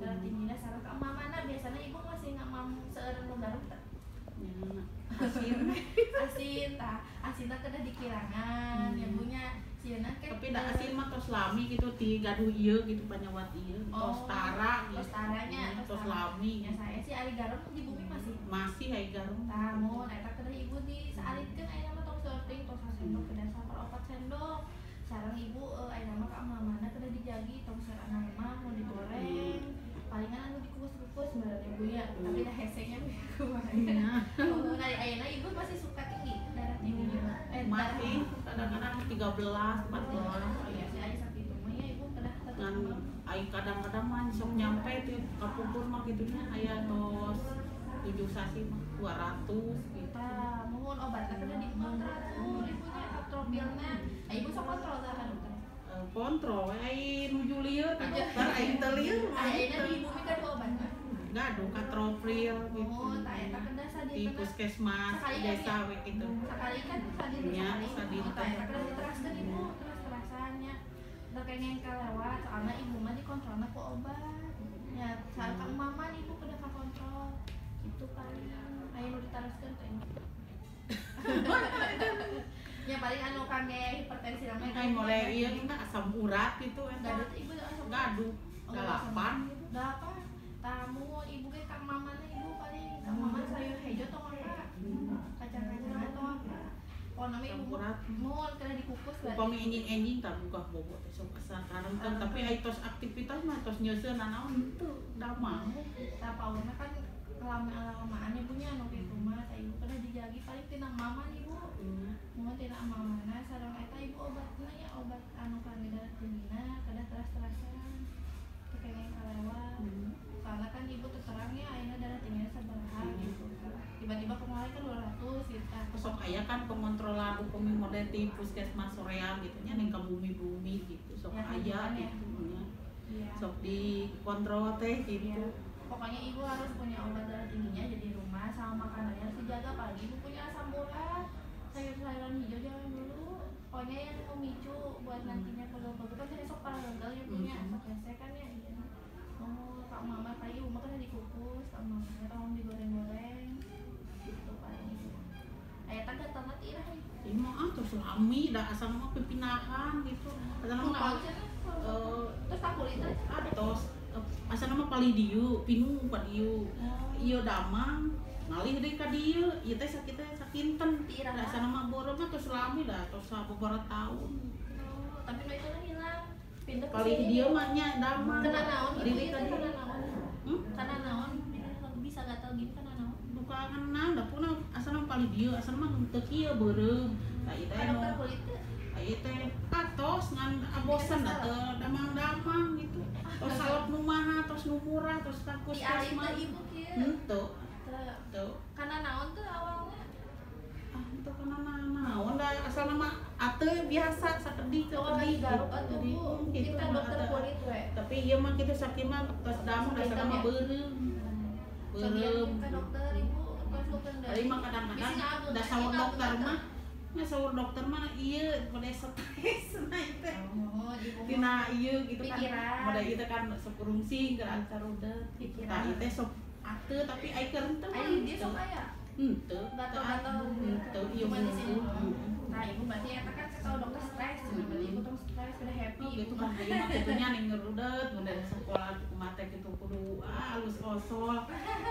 Hmm. darah tingginya sarang kak mama nah biasanya ibu masih nggak mau seorang menggaruk tak asin asin tak asin tak kena dikirangan hmm. ya punya sieuna ke tapi tidak asin mah tos lami gitu di gaduh ieu gitu panyawat ieu. Oh, tos tara gitu. tos taranya hmm, tos, lami ya gitu. saya sih ari garam di bumi masih. Masih ari garam. Tah mun eta kena ibu di saarikeun aya mah tong sorting tos sendok hmm. ke dasar opat sendok. Sekarang ibu eh, uh, ayeuna mah ka mamana kena dijagi tong sarang mah mau digoreng. Iya palingan anu dikukus-kukus sebenarnya ibu ya tapi dah hesenya Oh, nah, ayeuna ibu masih suka tinggi darah tingginya eh masih kadang-kadang 13 14 ya si aya sakit mah ya ibu kena ngan ai kadang-kadang sok nyampe tuh kapungkur mah gitunya aya tos 7 sasi mah 200 gitu. Kita mohon obatnya kena dikontrol ibunya atropilnya. Eh, ibu sok kontrol kan kontrol ai nuju lieur ka dokter ai teu lieur mah ayeuna di ibu mi kan obatnya gaduh katropril gitu oh eta kena di sadina puskesmas kan desa ya? we gitu sekali kan sadina Nya, oh tak eta kena diteraskeun ibu terus terasannya udah kengeng kelewat soalnya ibu mah dikontrolnya ku obat ya saat kang mama ibu kena kontrol itu paling ayo nu ditaraskeun teh ya paling anu kangge hipertensi namanya kayak mulai iya kita asam urat gitu eta ibu asam gaduh Oh, dalapan asam- dalapan tamu ibu ge kang mamana ibu paling kang mama sayur hejo tong apa kacang-kacang atau apa oh namanya ibu urat. mohon kena dikukus upami enjing-enjing tak buka bobo teh sok kan tapi ai tos aktivitas mah tos nyeuseun nanaon henteu da mau. Tak paulna kan lama lamaan ibunya anu gitu mah tah ibu kena dijagi paling tinang mama ibu mohon tinang mamana sareng eta ibu obatna ya obat anu kangge darah tinggina kada teras-terasan kengeng kalewat soalnya kan ibu terserangnya akhirnya darah tingginya seberapa gitu. Tiba-tiba kemarin kan 200 gitu. Sok aya kan pengontrolan upami model di puskesmas soreang gitu nya ning bumi-bumi gitu. Sok Ya, aya kan, ya. gitu iya. Sok dikontrol teh Iya. gitu pokoknya ibu harus punya obat darah tingginya jadi di rumah sama makanannya harus dijaga apalagi ibu punya asam urat sayur-sayuran hijau jangan dulu pokoknya yang memicu buat nantinya kalau bagus. Kan besok para gagal ya punya Mhm. sok hese kan ya iya. Oh kak mama tadi ibu mah kan dikukus kak mama tolong digoreng-goreng. Gitu paling ibu ayah tangga tanah tirah nih Ini mah ah terus lami dah asal mah pipinahan gitu. Asal Mau mah sih eh, terus kulit aja atos asal nama pali diu pinu pa diu. Oh. iya damang. Ngalih deui ka dieu ieu teh sakit teh sakinten. Da asal nama mah tos lami dah tos sababaraha tahun. Oh, tapi no itu kan hilang. Pindah ke pali sini. dieu mah nya damang kena naon Diri itu dieu. kena naon. Hmm? karena naon. Bisa gatal gini karena naon. Buka kenal da puna asal nama pali dieu asal mah teu kieu beureum da ieu teh dokter kulit ieu teh atos ngan abosan da teu damang-damang gitu. Tos salep nu tos nu murah di alit puskesmas tuh ibu kieu henteu Teu. teu. Karena naon tuh awalnya? Ah itu kan naon asal nama ate biasa sakedi ke kalau lagi garuk atau Hmm, gitu kita mah dokter kulit we tapi iya mah kita sakit mah tos damu da Sakit sama ya? Soalnya beureum ke dokter ibu kan Tadi mah kadang-kadang da sawur dokter mah. Ya sawur dokter mah iya pada stres nah itu oh tina iya gitu kan. pada itu kan sok urungsi ke antar udah. Pikiran. nah itu sok ate tapi ai keur teu Ayo dia sok kaya henteu gatal-gatal henteu iya di sini henteu. Nah ibu berarti ya kan kalau dokter stres ibu tuh stres udah happy. Oh, ibu gitu kan jadi mah kitunya ning ngerudet mun dari sekolah mate gitu kudu ah halus osol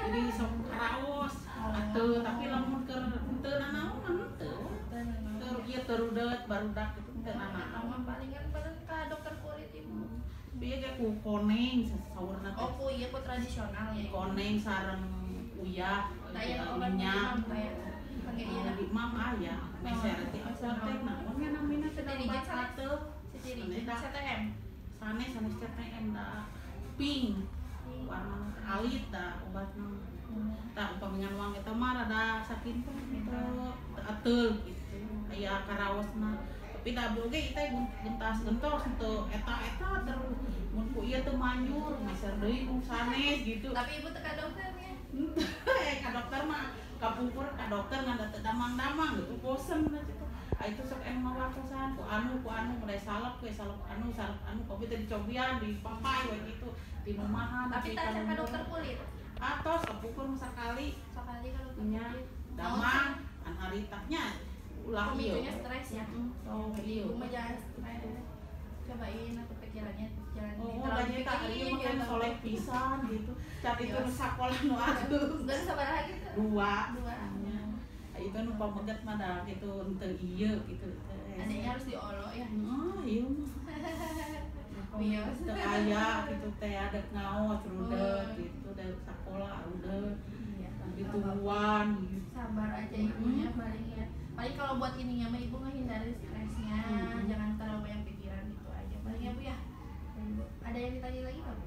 jadi sok raos atuh tapi lamun teu nanaon mah henteu keur ieu terudet barudak gitu teu nanaon Aman palingan paling ke dokter kulit ibu. bieu ge ku koneng sasaurna Oh, ku iya ku tradisional ya. koneng sareng uyah Nah, minyak. kayak pakai iya. Di mam aya ya jeung sanes. Sanes dah. Pink warna alit da obatna tak upamingan uang eta mah rada sakit teh gitu ateul gitu aya karaosna tapi da boge teh gentas gentos teu eta eta terus mun ku ieu teu meser sanes gitu Tapi ibu teka dokter ya. eh ka dokter mah kapungkur ka dokter ngan teu damang-damang gitu bosen lah gitu ah itu sok emang ngawakosan ku anu ku anu mulai salep ke salep anu salep anu kopi teh dicobian di papai gitu di rumahan Tapi tak ke dokter kulit. atos kapungkur sakali Sekali ke dokter nya kulit. damang an haritanya ulah pemicunya iya. stres ya Oh, jadi iya. ibu mah jangan stres cobain atau pikirannya jangan Oh, terlalu iya makan gitu. soleh pisan gitu. Tapi itu Iya. nu sakola nu aduh. dan sabar lagi tuh Dua. dua Ya. Itu nu pamegat mah dah gitu henteu ieu gitu. adanya harus diolok ya Oh, iya mah. Bios. Teu aya gitu teh ada ngaos rudet Oh. gitu dari rudet. Iya. Tapi tuan gitu. sabar aja ibunya paling ya paling kalau buat ininya mah ibu menghindari stresnya jangan terlalu banyak pikiran gitu aja paling ya bu ya ada yang ditanya lagi nggak